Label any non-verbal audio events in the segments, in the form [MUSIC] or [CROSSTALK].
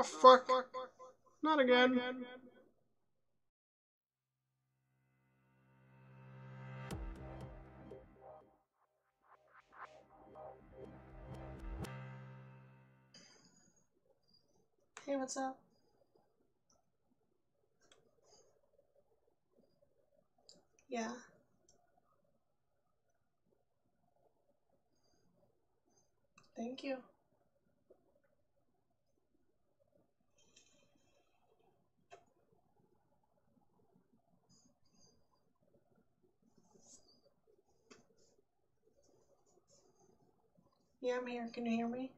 Oh, fuck. Not again. Hey, what's up? Yeah. Thank you. Yeah, I'm here. Can you hear me?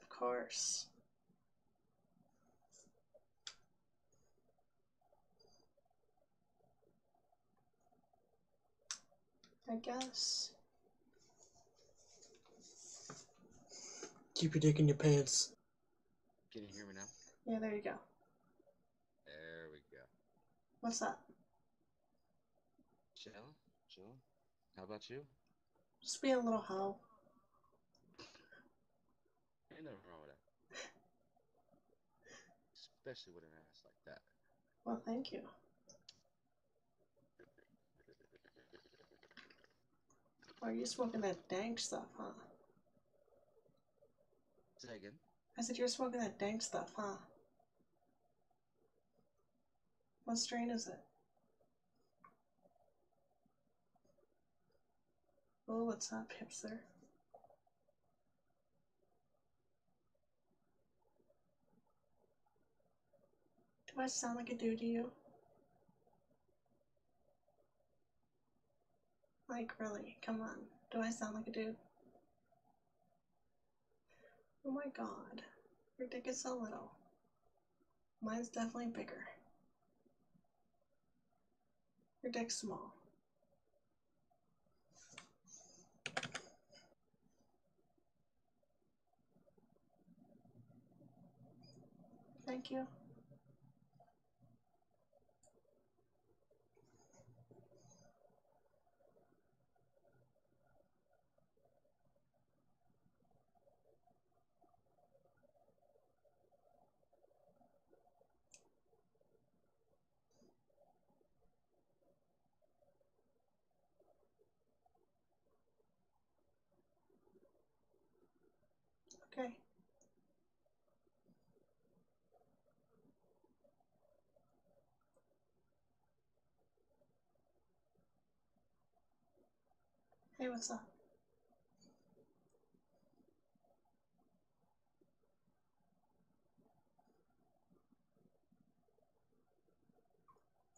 Of course. I guess. Keep your dick in your pants. Can you hear me now? Yeah, there you go. There we go. What's up? Chill, chill. How about you? Just being a little hoe. Ain't nothing wrong with that. Especially with an ass like that. Well, thank you. Are you smoking that dank stuff, huh? Say again. I said you're smoking that dank stuff, huh? What strain is it? Oh, what's up, hipster? Do I sound like a dude to you? Like, really? Come on. Do I sound like a dude? Oh my god. Your dick is so little. Mine's definitely bigger. Dick's small. Thank you. Okay. Hey, what's up?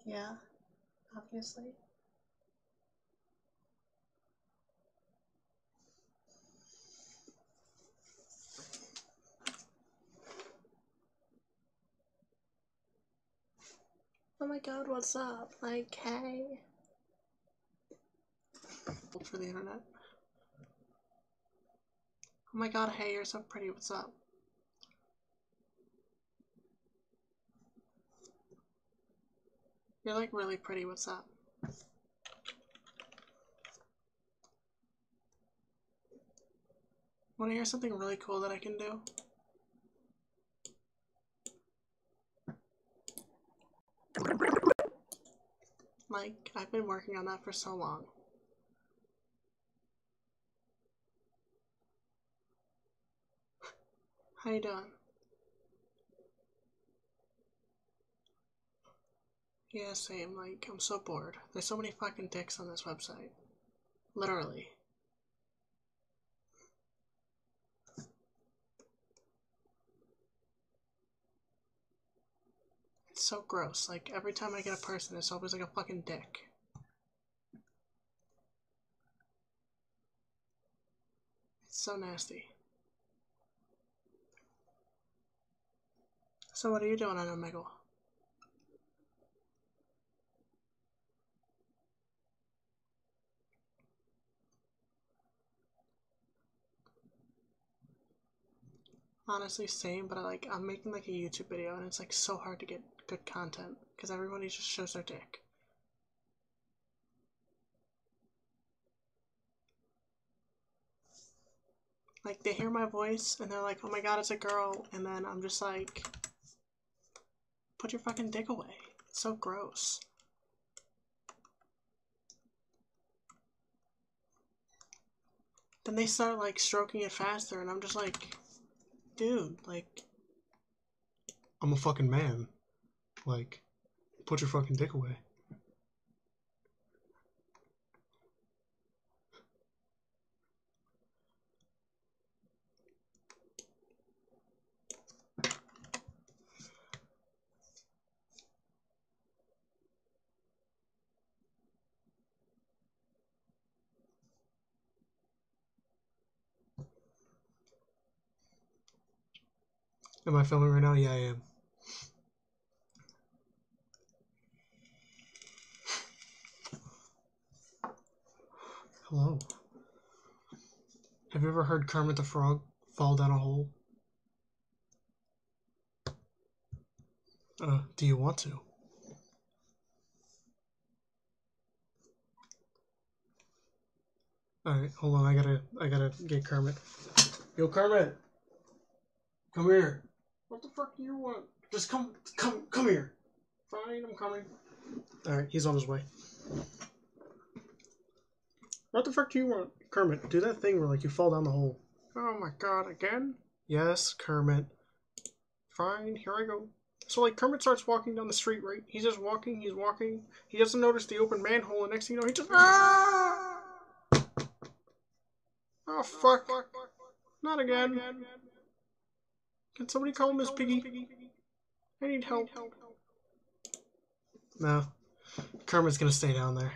Yeah, obviously. Oh my god, what's up? Like, hey. For the internet. Oh my god, hey, you're so pretty, what's up? You're like really pretty, what's up? Want to hear something really cool that I can do? Like, I've been working on that for so long. [LAUGHS] How you doing? Yeah, same. Like, I'm so bored. There's so many fucking dicks on this website. Literally. It's so gross. Like, every time I get a person, it's always like a fucking dick. It's so nasty. So, what are you doing on Omegle? Honestly, same, but I like I'm making like a YouTube video and it's like so hard to get good content because everybody just shows their dick. Like, they hear my voice and they're like, oh my god, it's a girl. And then I'm just like, put your fucking dick away. It's so gross. Then they start like stroking it faster, and I'm just like, dude, like, I'm a fucking man. Like, put your fucking dick away. Am I filming right now? Yeah, I am. Hello. Have you ever heard Kermit the Frog fall down a hole? Uh, do you want to? Alright, hold on, I gotta I gotta get Kermit. Yo Kermit! Come here. What the fuck do you want? Just come come come here. Fine, I'm coming. Alright, he's on his way. What the fuck do you want? Kermit, do that thing where like you fall down the hole. Oh my god, again? Yes, Kermit. Fine, here I go. So like Kermit starts walking down the street, right? He's just walking, he's walking. He doesn't notice the open manhole, and next thing you know, he just ah! Oh fuck! Not again. Can somebody call Miss Piggy? I need help. No. Kermit's gonna stay down there.